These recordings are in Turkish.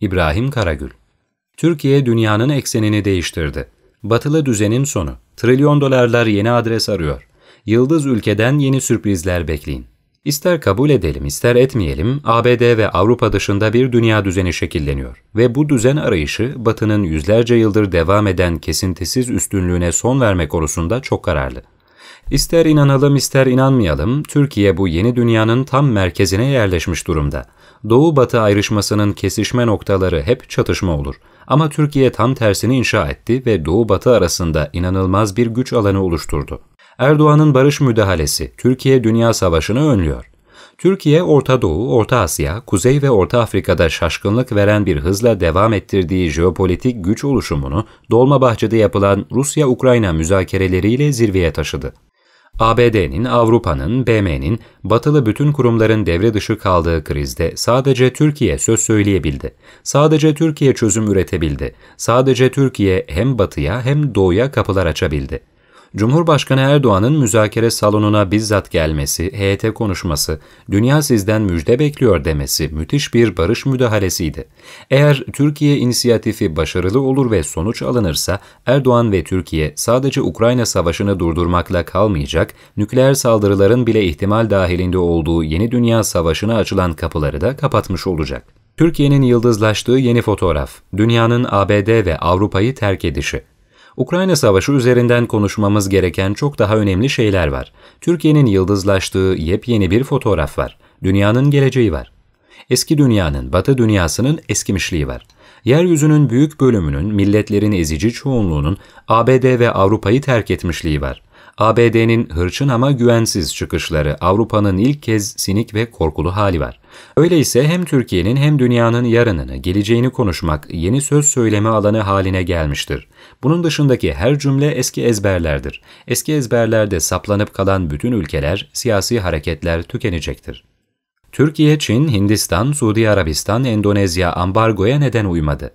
İbrahim Karagül Türkiye dünyanın eksenini değiştirdi. Batılı düzenin sonu. Trilyon dolarlar yeni adres arıyor. Yıldız ülkeden yeni sürprizler bekleyin. İster kabul edelim ister etmeyelim ABD ve Avrupa dışında bir dünya düzeni şekilleniyor ve bu düzen arayışı Batı'nın yüzlerce yıldır devam eden kesintisiz üstünlüğüne son verme konusunda çok kararlı. İster inanalım ister inanmayalım, Türkiye bu yeni dünyanın tam merkezine yerleşmiş durumda. Doğu-Batı ayrışmasının kesişme noktaları hep çatışma olur. Ama Türkiye tam tersini inşa etti ve Doğu-Batı arasında inanılmaz bir güç alanı oluşturdu. Erdoğan'ın barış müdahalesi Türkiye Dünya Savaşı'nı önlüyor. Türkiye, Orta Doğu, Orta Asya, Kuzey ve Orta Afrika'da şaşkınlık veren bir hızla devam ettirdiği jeopolitik güç oluşumunu Dolmabahçe'de yapılan Rusya-Ukrayna müzakereleriyle zirveye taşıdı. ABD'nin, Avrupa'nın, BM'nin, batılı bütün kurumların devre dışı kaldığı krizde sadece Türkiye söz söyleyebildi. Sadece Türkiye çözüm üretebildi. Sadece Türkiye hem batıya hem doğuya kapılar açabildi. Cumhurbaşkanı Erdoğan'ın müzakere salonuna bizzat gelmesi, heyete konuşması, dünya sizden müjde bekliyor demesi müthiş bir barış müdahalesiydi. Eğer Türkiye inisiyatifi başarılı olur ve sonuç alınırsa Erdoğan ve Türkiye sadece Ukrayna savaşını durdurmakla kalmayacak, nükleer saldırıların bile ihtimal dahilinde olduğu yeni dünya savaşına açılan kapıları da kapatmış olacak. Türkiye'nin yıldızlaştığı yeni fotoğraf, dünyanın ABD ve Avrupa'yı terk edişi. Ukrayna Savaşı üzerinden konuşmamız gereken çok daha önemli şeyler var. Türkiye'nin yıldızlaştığı yepyeni bir fotoğraf var. Dünyanın geleceği var. Eski dünyanın, batı dünyasının eskimişliği var. Yeryüzünün büyük bölümünün, milletlerin ezici çoğunluğunun ABD ve Avrupa'yı terk etmişliği var. ABD'nin hırçın ama güvensiz çıkışları, Avrupa'nın ilk kez sinik ve korkulu hali var. Öyleyse hem Türkiye'nin hem dünyanın yarınını, geleceğini konuşmak yeni söz söyleme alanı haline gelmiştir. Bunun dışındaki her cümle eski ezberlerdir. Eski ezberlerde saplanıp kalan bütün ülkeler, siyasi hareketler tükenecektir. Türkiye, Çin, Hindistan, Suudi Arabistan, Endonezya ambargoya neden uymadı.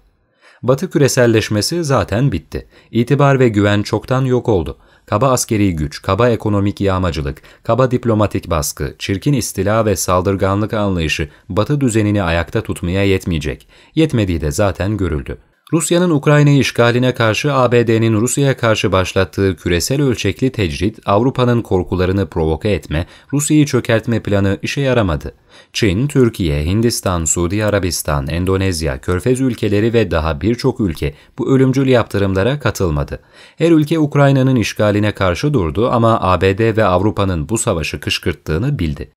Batı küreselleşmesi zaten bitti. İtibar ve güven çoktan yok oldu. Kaba askeri güç, kaba ekonomik yağmacılık, kaba diplomatik baskı, çirkin istila ve saldırganlık anlayışı Batı düzenini ayakta tutmaya yetmeyecek. Yetmediği de zaten görüldü. Rusya'nın Ukrayna'yı işgaline karşı ABD'nin Rusya'ya karşı başlattığı küresel ölçekli tecrit, Avrupa'nın korkularını provoke etme, Rusya'yı çökertme planı işe yaramadı. Çin, Türkiye, Hindistan, Suudi Arabistan, Endonezya, Körfez ülkeleri ve daha birçok ülke bu ölümcül yaptırımlara katılmadı. Her ülke Ukrayna'nın işgaline karşı durdu ama ABD ve Avrupa'nın bu savaşı kışkırttığını bildi.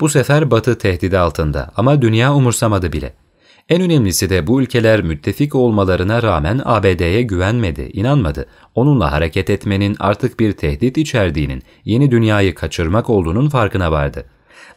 Bu sefer Batı tehdidi altında ama dünya umursamadı bile. En önemlisi de bu ülkeler müttefik olmalarına rağmen ABD'ye güvenmedi, inanmadı. Onunla hareket etmenin artık bir tehdit içerdiğinin, yeni dünyayı kaçırmak olduğunun farkına vardı.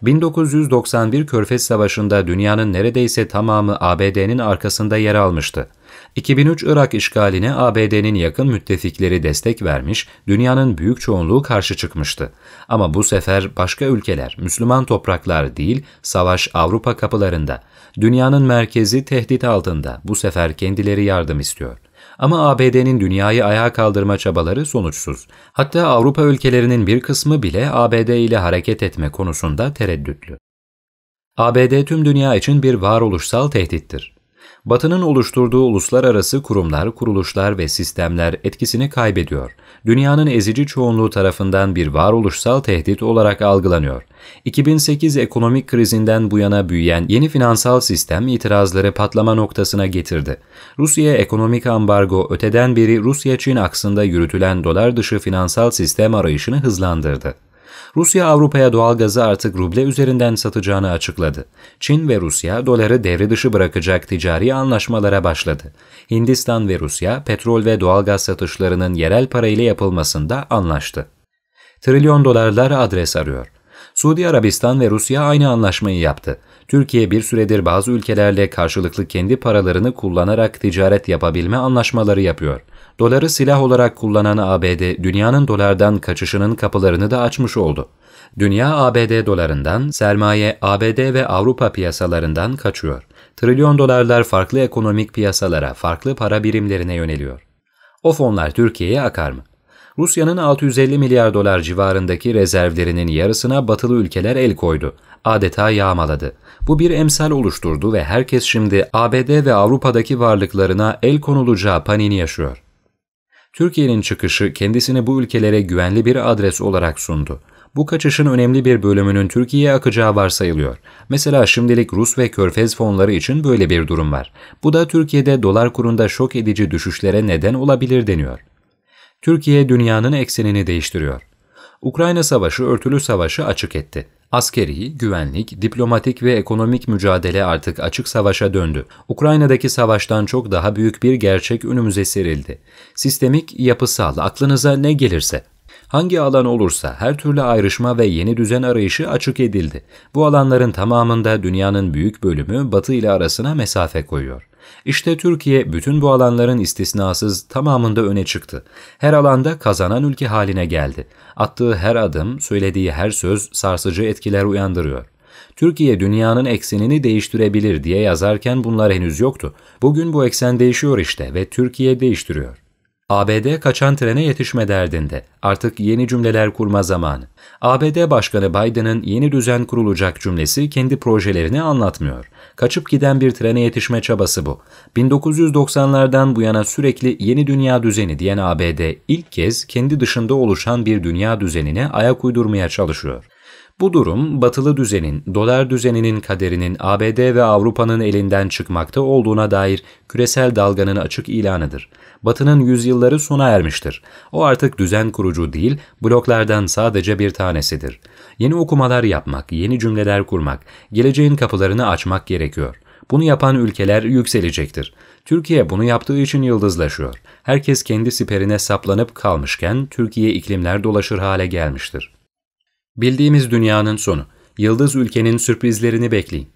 1991 Körfez Savaşı'nda dünyanın neredeyse tamamı ABD'nin arkasında yer almıştı. 2003 Irak işgaline ABD'nin yakın müttefikleri destek vermiş, dünyanın büyük çoğunluğu karşı çıkmıştı. Ama bu sefer başka ülkeler, Müslüman topraklar değil, savaş Avrupa kapılarında. Dünyanın merkezi tehdit altında, bu sefer kendileri yardım istiyor. Ama ABD'nin dünyayı ayağa kaldırma çabaları sonuçsuz. Hatta Avrupa ülkelerinin bir kısmı bile ABD ile hareket etme konusunda tereddütlü. ABD tüm dünya için bir varoluşsal tehdittir. Batı'nın oluşturduğu uluslararası kurumlar, kuruluşlar ve sistemler etkisini kaybediyor. Dünyanın ezici çoğunluğu tarafından bir varoluşsal tehdit olarak algılanıyor. 2008 ekonomik krizinden bu yana büyüyen yeni finansal sistem itirazları patlama noktasına getirdi. Rusya ekonomik ambargo öteden beri Rusya-Çin aksında yürütülen dolar dışı finansal sistem arayışını hızlandırdı. Rusya Avrupa'ya doğalgazı artık ruble üzerinden satacağını açıkladı. Çin ve Rusya doları devre dışı bırakacak ticari anlaşmalara başladı. Hindistan ve Rusya petrol ve doğalgaz satışlarının yerel parayla yapılmasında anlaştı. Trilyon dolarlar adres arıyor. Suudi Arabistan ve Rusya aynı anlaşmayı yaptı. Türkiye bir süredir bazı ülkelerle karşılıklı kendi paralarını kullanarak ticaret yapabilme anlaşmaları yapıyor. Doları silah olarak kullanan ABD, dünyanın dolardan kaçışının kapılarını da açmış oldu. Dünya ABD dolarından, sermaye ABD ve Avrupa piyasalarından kaçıyor. Trilyon dolarlar farklı ekonomik piyasalara, farklı para birimlerine yöneliyor. O fonlar Türkiye'ye akar mı? Rusya'nın 650 milyar dolar civarındaki rezervlerinin yarısına batılı ülkeler el koydu. adeta yağmaladı. Bu bir emsal oluşturdu ve herkes şimdi ABD ve Avrupa'daki varlıklarına el konulacağı panini yaşıyor. Türkiye'nin çıkışı kendisini bu ülkelere güvenli bir adres olarak sundu. Bu kaçışın önemli bir bölümünün Türkiye'ye akacağı varsayılıyor. Mesela şimdilik Rus ve Körfez fonları için böyle bir durum var. Bu da Türkiye'de dolar kurunda şok edici düşüşlere neden olabilir deniyor. Türkiye dünyanın eksenini değiştiriyor. Ukrayna Savaşı örtülü savaşı açık etti. Askeri, güvenlik, diplomatik ve ekonomik mücadele artık açık savaşa döndü. Ukrayna'daki savaştan çok daha büyük bir gerçek önümüze serildi. Sistemik, yapısal, aklınıza ne gelirse Hangi alan olursa her türlü ayrışma ve yeni düzen arayışı açık edildi. Bu alanların tamamında dünyanın büyük bölümü Batı ile arasına mesafe koyuyor. İşte Türkiye bütün bu alanların istisnasız tamamında öne çıktı. Her alanda kazanan ülke haline geldi. Attığı her adım, söylediği her söz sarsıcı etkiler uyandırıyor. Türkiye dünyanın eksenini değiştirebilir diye yazarken bunlar henüz yoktu. Bugün bu eksen değişiyor işte ve Türkiye değiştiriyor. ABD kaçan trene yetişme derdinde. Artık yeni cümleler kurma zamanı. ABD Başkanı Biden'ın yeni düzen kurulacak cümlesi kendi projelerini anlatmıyor. Kaçıp giden bir trene yetişme çabası bu. 1990'lardan bu yana sürekli yeni dünya düzeni diyen ABD ilk kez kendi dışında oluşan bir dünya düzenine ayak uydurmaya çalışıyor. Bu durum batılı düzenin, dolar düzeninin kaderinin ABD ve Avrupa'nın elinden çıkmakta olduğuna dair küresel dalganın açık ilanıdır. Batı'nın yüzyılları sona ermiştir. O artık düzen kurucu değil, bloklardan sadece bir tanesidir. Yeni okumalar yapmak, yeni cümleler kurmak, geleceğin kapılarını açmak gerekiyor. Bunu yapan ülkeler yükselecektir. Türkiye bunu yaptığı için yıldızlaşıyor. Herkes kendi siperine saplanıp kalmışken Türkiye iklimler dolaşır hale gelmiştir. Bildiğimiz dünyanın sonu. Yıldız ülkenin sürprizlerini bekleyin.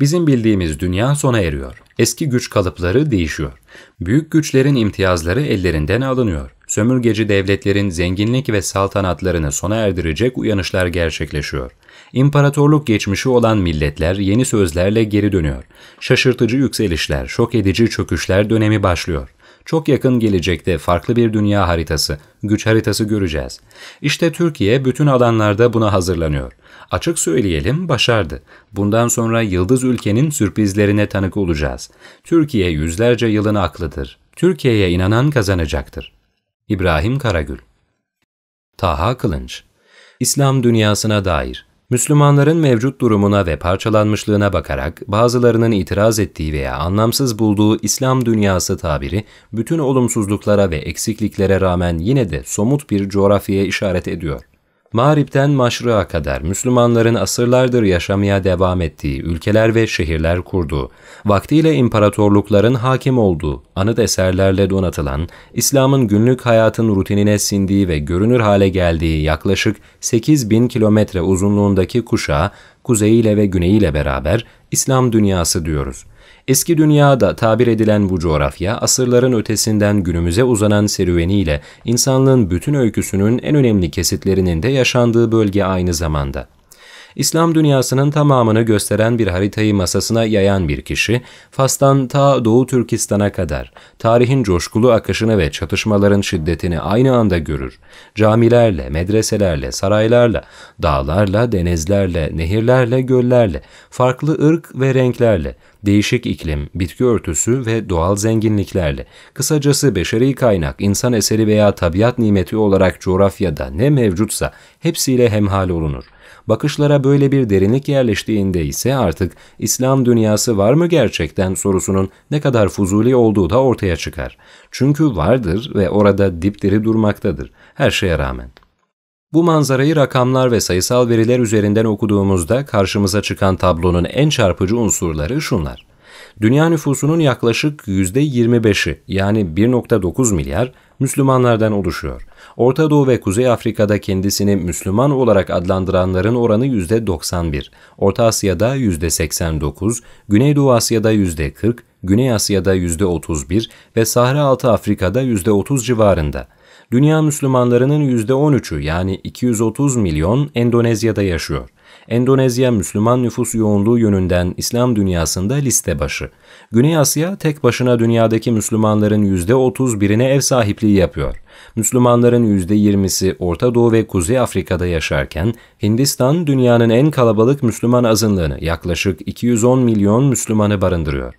Bizim bildiğimiz dünya sona eriyor. Eski güç kalıpları değişiyor. Büyük güçlerin imtiyazları ellerinden alınıyor. Sömürgeci devletlerin zenginlik ve saltanatlarını sona erdirecek uyanışlar gerçekleşiyor. İmparatorluk geçmişi olan milletler yeni sözlerle geri dönüyor. Şaşırtıcı yükselişler, şok edici çöküşler dönemi başlıyor. Çok yakın gelecekte farklı bir dünya haritası, güç haritası göreceğiz. İşte Türkiye bütün alanlarda buna hazırlanıyor. Açık söyleyelim başardı. Bundan sonra yıldız ülkenin sürprizlerine tanık olacağız. Türkiye yüzlerce yılın aklıdır. Türkiye'ye inanan kazanacaktır. İbrahim Karagül Taha Kılınç İslam dünyasına dair Müslümanların mevcut durumuna ve parçalanmışlığına bakarak bazılarının itiraz ettiği veya anlamsız bulduğu İslam dünyası tabiri bütün olumsuzluklara ve eksikliklere rağmen yine de somut bir coğrafyaya işaret ediyor. Mağrip'ten Maşrık'a kadar Müslümanların asırlardır yaşamaya devam ettiği ülkeler ve şehirler kurduğu, vaktiyle imparatorlukların hakim olduğu, anıt eserlerle donatılan, İslam'ın günlük hayatın rutinine sindiği ve görünür hale geldiği yaklaşık 8 bin kilometre uzunluğundaki kuşağı, kuzeyiyle ve güneyiyle beraber İslam dünyası diyoruz.'' Eski dünyada tabir edilen bu coğrafya, asırların ötesinden günümüze uzanan serüveniyle insanlığın bütün öyküsünün en önemli kesitlerinin de yaşandığı bölge aynı zamanda. İslam dünyasının tamamını gösteren bir haritayı masasına yayan bir kişi, Fas'tan ta Doğu Türkistan'a kadar tarihin coşkulu akışını ve çatışmaların şiddetini aynı anda görür. Camilerle, medreselerle, saraylarla, dağlarla, denizlerle, nehirlerle, göllerle, farklı ırk ve renklerle, değişik iklim, bitki örtüsü ve doğal zenginliklerle, kısacası beşeri kaynak, insan eseri veya tabiat nimeti olarak coğrafyada ne mevcutsa hepsiyle hemhal olunur. Bakışlara böyle bir derinlik yerleştiğinde ise artık İslam dünyası var mı gerçekten sorusunun ne kadar fuzuli olduğu da ortaya çıkar. Çünkü vardır ve orada dipdiri durmaktadır her şeye rağmen. Bu manzarayı rakamlar ve sayısal veriler üzerinden okuduğumuzda karşımıza çıkan tablonun en çarpıcı unsurları şunlar. Dünya nüfusunun yaklaşık %25'i yani 1.9 milyar Müslümanlardan oluşuyor. Orta Doğu ve Kuzey Afrika'da kendisini Müslüman olarak adlandıranların oranı %91, Orta Asya'da %89, Güneydoğu Asya'da %40, Güney Asya'da %31 ve Sahra Altı Afrika'da %30 civarında. Dünya Müslümanlarının %13'ü yani 230 milyon Endonezya'da yaşıyor. Endonezya Müslüman nüfus yoğunluğu yönünden İslam dünyasında liste başı. Güney Asya tek başına dünyadaki Müslümanların %31'ine ev sahipliği yapıyor. Müslümanların %20'si Orta Doğu ve Kuzey Afrika'da yaşarken, Hindistan dünyanın en kalabalık Müslüman azınlığını yaklaşık 210 milyon Müslümanı barındırıyor.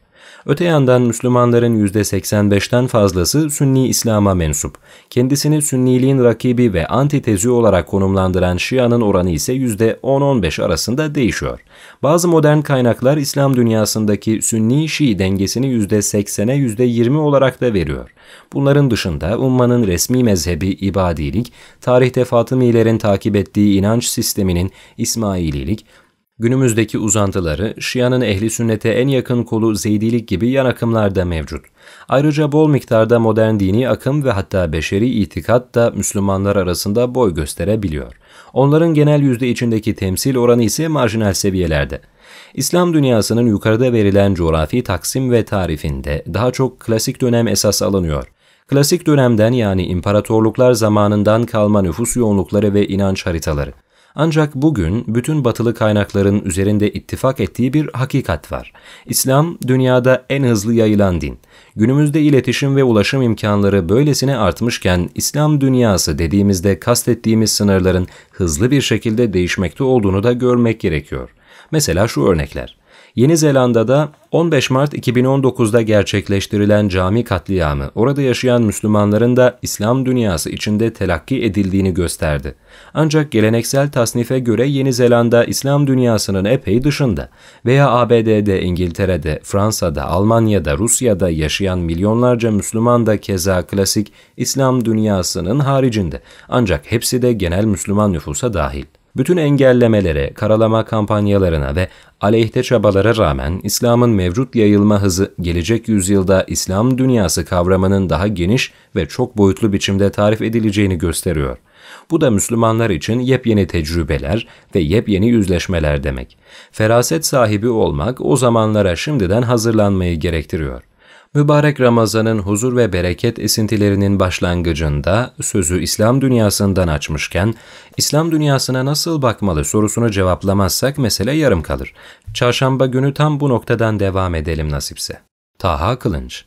Öte yandan Müslümanların %85'ten fazlası Sünni İslam'a mensup. Kendisini Sünniliğin rakibi ve antitezi olarak konumlandıran Şia'nın oranı ise %10-15 arasında değişiyor. Bazı modern kaynaklar İslam dünyasındaki Sünni-Şii dengesini %80'e %20 olarak da veriyor. Bunların dışında ummanın resmi mezhebi ibadilik, tarihte Fatımilerin takip ettiği inanç sisteminin İsmaililik, Günümüzdeki uzantıları Şia'nın ehli sünnete en yakın kolu Zeydilik gibi yan akımlar da mevcut. Ayrıca bol miktarda modern dini akım ve hatta beşeri itikat da Müslümanlar arasında boy gösterebiliyor. Onların genel yüzde içindeki temsil oranı ise marjinal seviyelerde. İslam dünyasının yukarıda verilen coğrafi taksim ve tarifinde daha çok klasik dönem esas alınıyor. Klasik dönemden yani imparatorluklar zamanından kalma nüfus yoğunlukları ve inanç haritaları. Ancak bugün bütün batılı kaynakların üzerinde ittifak ettiği bir hakikat var. İslam dünyada en hızlı yayılan din. Günümüzde iletişim ve ulaşım imkanları böylesine artmışken İslam dünyası dediğimizde kastettiğimiz sınırların hızlı bir şekilde değişmekte olduğunu da görmek gerekiyor. Mesela şu örnekler. Yeni Zelanda'da 15 Mart 2019'da gerçekleştirilen cami katliamı orada yaşayan Müslümanların da İslam dünyası içinde telakki edildiğini gösterdi. Ancak geleneksel tasnife göre Yeni Zelanda İslam dünyasının epey dışında veya ABD'de, İngiltere'de, Fransa'da, Almanya'da, Rusya'da yaşayan milyonlarca Müslüman da keza klasik İslam dünyasının haricinde ancak hepsi de genel Müslüman nüfusa dahil. Bütün engellemelere, karalama kampanyalarına ve aleyhte çabalara rağmen İslam'ın mevcut yayılma hızı gelecek yüzyılda İslam dünyası kavramının daha geniş ve çok boyutlu biçimde tarif edileceğini gösteriyor. Bu da Müslümanlar için yepyeni tecrübeler ve yepyeni yüzleşmeler demek. Feraset sahibi olmak o zamanlara şimdiden hazırlanmayı gerektiriyor. Mübarek Ramazan'ın huzur ve bereket esintilerinin başlangıcında sözü İslam dünyasından açmışken, İslam dünyasına nasıl bakmalı sorusunu cevaplamazsak mesele yarım kalır. Çarşamba günü tam bu noktadan devam edelim nasipse. Taha Kılınç